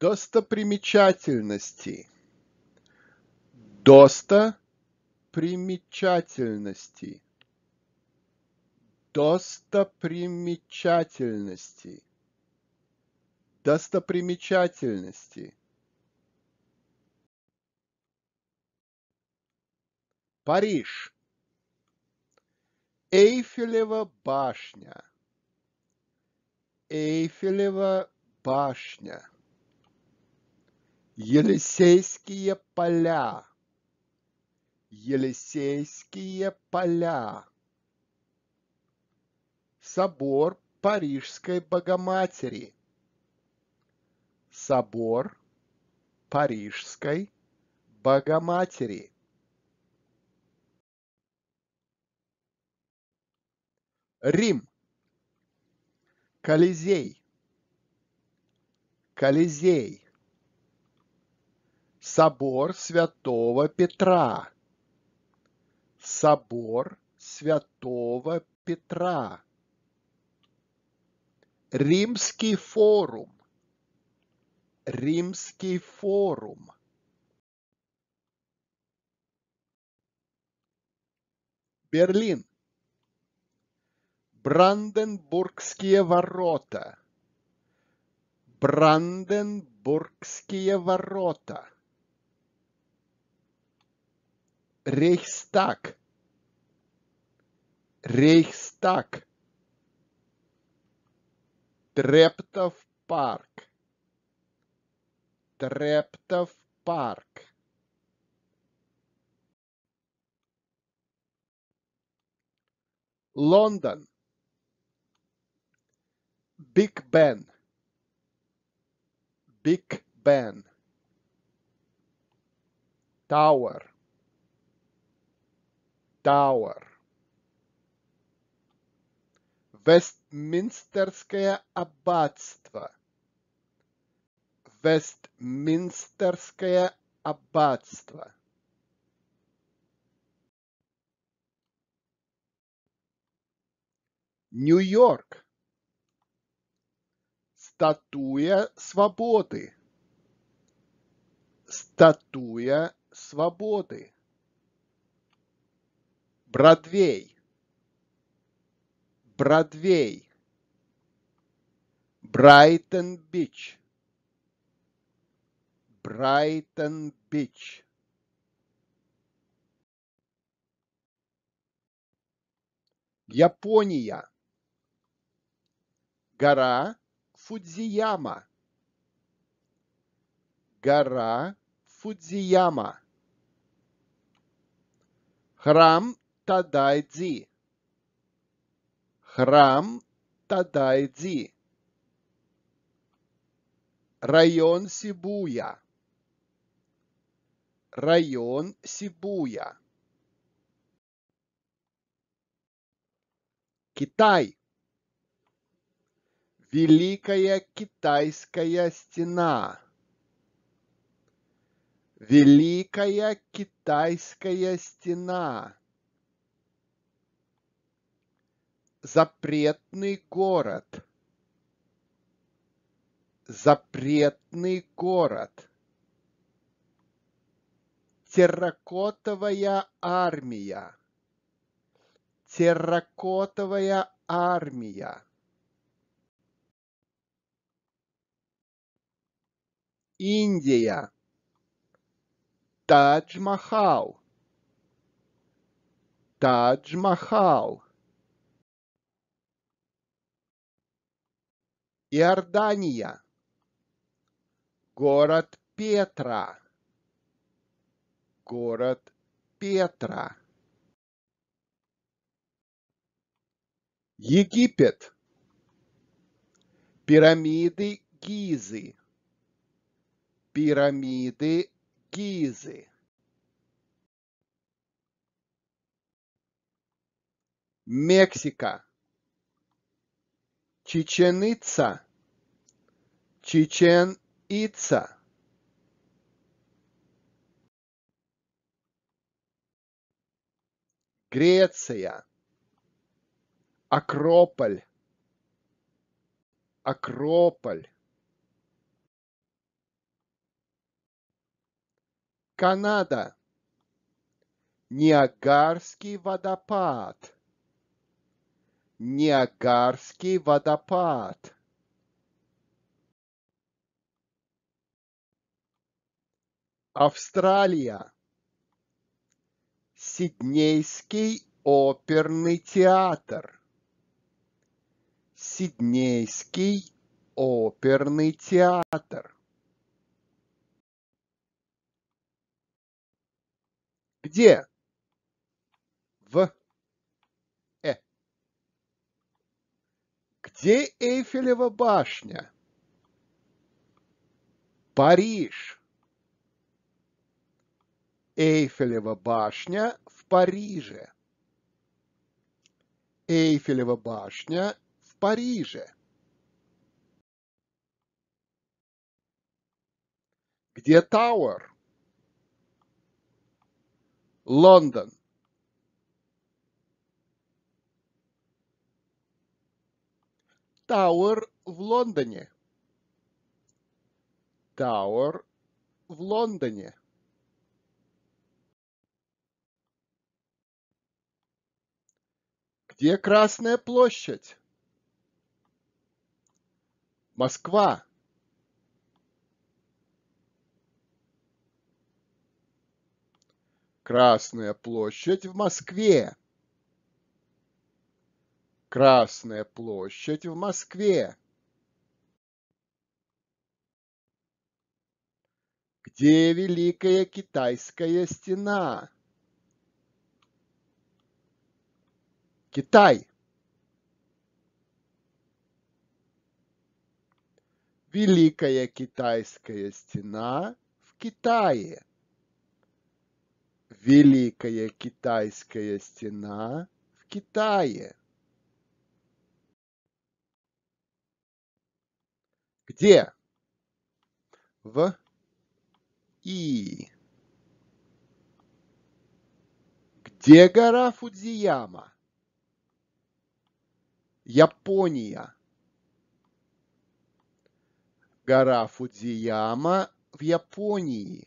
Достопримечательности. Достопримечательности. Достопримечательности. Достопримечательности. Париж. Эйфелева башня. Эйфелева башня. Елисейские поля. Елисейские поля. Собор Парижской Богоматери. Собор Парижской Богоматери. Рим. Колизей. Колизей. Собор Святого Петра. Собор Святого Петра. Римский форум. Римский форум. Берлин. Бранденбургские ворота. Бранденбургские ворота. Reichstag. Reichstag. Treptow Park. Treptow Park. London. Big Ben. Big Ben. Tower. Тауэр. Вестминстерское аббатство. Вестминстерское аббатство. Нью-Йорк. Статуя свободы. Статуя свободы. Бродвей. Бродвей. Брайтон-Бич. Брайтон-Бич. Япония. Гора Фудзияма. Гора Фудзияма. Храм Тадайдзи. Храм Тадайдзи. Район Сибуя. Район Сибуя. Китай. Великая Китайская стена. Великая Китайская стена. Запретный город. Запретный город. Терракотовая армия. Терракотовая армия. Индия. Тадж-Махал. Тадж-Махал. Иордания. Город Петра. Город Петра. Египет. Пирамиды Гизы. Пирамиды Гизы. Мексика. Чеченица. Чечен-Ица. Греция. Акрополь. Акрополь. Канада. Ниагарский водопад. Ниагарский водопад. Австралия. Сиднейский оперный театр. Сиднейский оперный театр. Где? В. Э. Где Эйфелева башня? Париж. Эйфелева башня в Париже. Эйфелева башня в Париже. Где Тауэр? Лондон. Тауэр в Лондоне. Тауэр в Лондоне. Где Красная площадь? Москва. Красная площадь в Москве. Красная площадь в Москве. Где Великая Китайская стена? Китай. Великая Китайская стена в Китае. Великая Китайская стена в Китае. Где? В И. Где гора Фудзияма? Япония. Гора Фудзияма в Японии.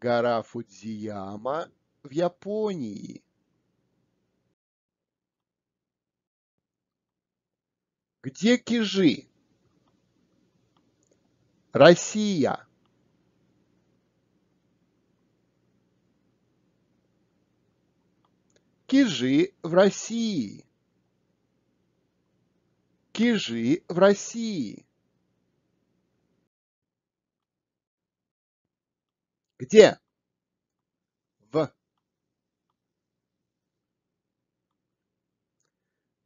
Гора Фудзияма в Японии. Где Кижи? Россия. Кижи в России. Кижи в России. Где? В.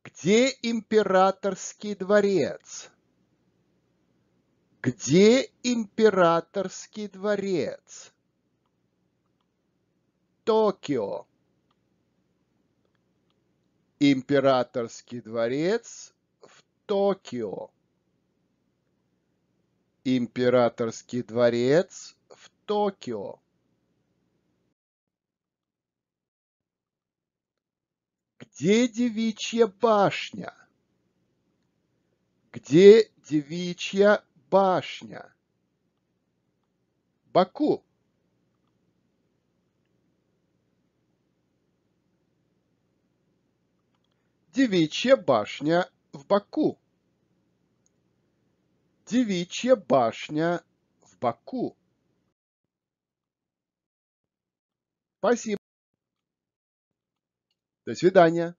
Где императорский дворец? Где императорский дворец? Токио. Императорский дворец Токио. Императорский дворец в Токио. Где девичья башня? Где девичья башня? Баку. Девичья башня в Баку. Девичья башня в Баку. Спасибо. До свидания.